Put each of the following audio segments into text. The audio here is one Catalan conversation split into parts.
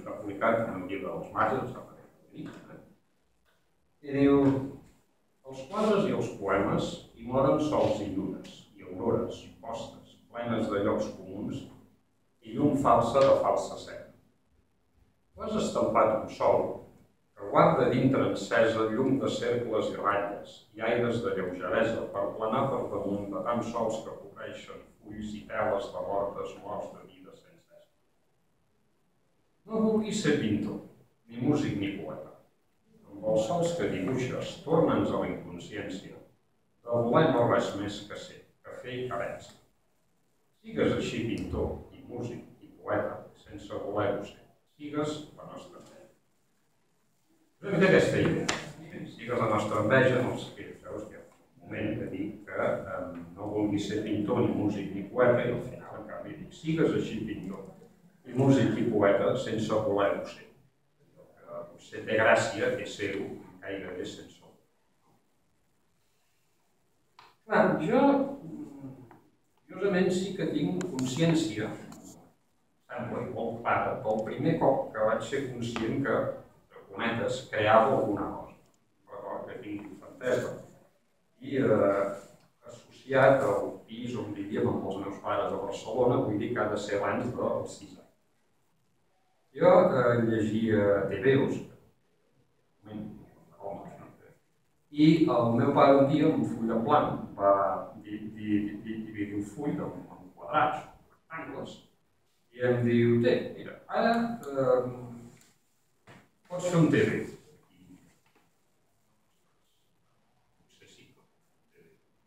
està publicat en el llibre dels marges, eh? i diu els quadres i els poemes hi moren sols i llunes, i aurores, postes, plenes de llocs comuns, i llum falsa de falsa set. Tu has estampat un sol que guarda dintre encesa llum de cercles i ratlles i aires de lleugeresa per planar per damunt de tants sols que cobreixen fulls i teles de mortes morts de vida sense No vulguis ser pintor, ni músic ni poeta. Amb els sols que dibuixes, torna'ns a la inconsciència. De voler no res més que ser, que fer i que vèncer. Sigues així pintor i músic i poeta, sense voler-ho ser. Sigues la nostra una mica aquesta idea. Sigues la nostra enveja, no sé què, veus que moment que dic que no vulgui ser pintor, ni músic, ni poeta, i al final, en canvi, dic, sigues així pintor, i músic i poeta sense voler-ho ser. Que potser té gràcia que ser-ho gairebé sense ho. Clar, jo, curiosament, sí que tinc consciència, sembla molt clara, del primer cop que vaig ser conscient que cometes, creava alguna cosa. Record que tinc infantesa. I eh, associat al pis on vivíem amb els meus pares a Barcelona, vull dir que ha de ser abans dels 6 anys. Jo eh, llegia TVOs, i el meu pare un dia, un full de plan, va dividir un full en quadrats, rectangles, i em diu, té, mira, ara eh, Pots fer un TV.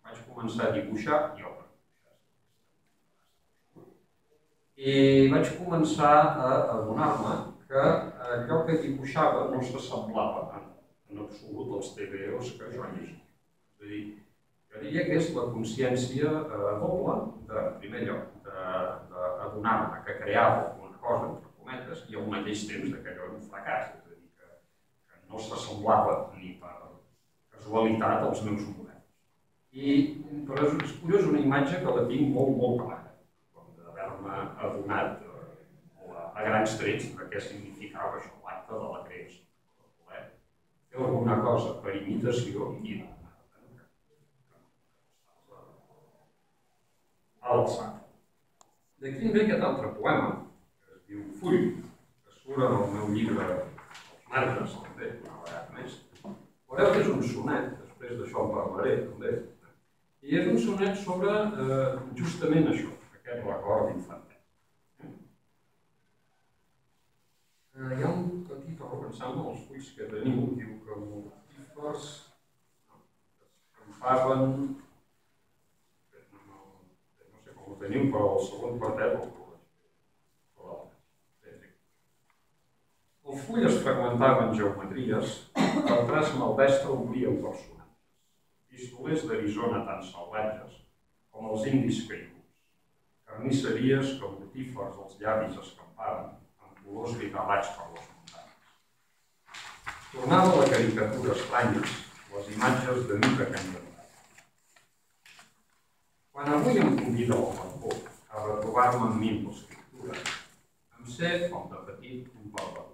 Vaig començar a dibuixar i I vaig començar a adonar-me que allò que dibuixava no s'assemblava en, en absolut als TVOs que jo llegia. És a dir, jo diria que és la consciència eh, doble, de, en primer lloc, d'adonar-me que creava alguna cosa, entre cometes, i al mateix temps que allò era un fracàs no s'assemblava ni per casualitat als meus models. I, però és, és curiós una imatge que la tinc molt, molt clara, com d'haver-me adonat eh, a, grans trets de què significava això, l'acte de la creació. Voler fer alguna cosa per imitació i. Alçat. D'aquí ve aquest altre poema, que es diu Full, que surt en el meu llibre altres també, una vegada més. Veureu que és un sonet, després d'això en parlaré també, i és un sonet sobre eh, justament això, aquest record infantil. Eh, hi ha un petit error pensant en els fulls que teniu, diu que mortífers no, que parlen, no, no sé com ho teniu, però el segon quartet el full es fragmentava en geometries, el traç maldestre el personatge. Pistolers d'Arizona tan salvatges com els indis caiguts. Carnisseries que mortífers els llavis escampaven amb colors vitalats per les muntanyes. Tornava a la caricatura estranyes, les imatges de Mica Candelari. Quan avui em convida el balcó a retrobar-me amb mi en l'escriptura, em sé, com de petit, un valor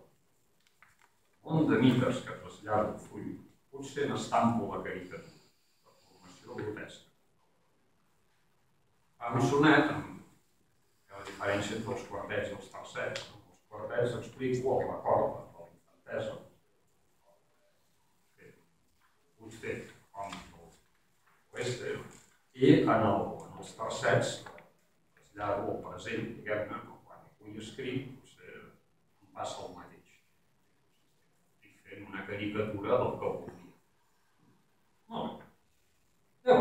món de mites que trasllada el full, potser n'estampo la caricatura, la formació grotesca. Un sonet, amb diferència entre els quartets i els tercets. Els quartets explico el record de la infantesa, vull fer com l'oeste, i en, el, en els tercets trasllado el present, diguem-ne, quan avui escric, potser em passa el mateix una caricatura del que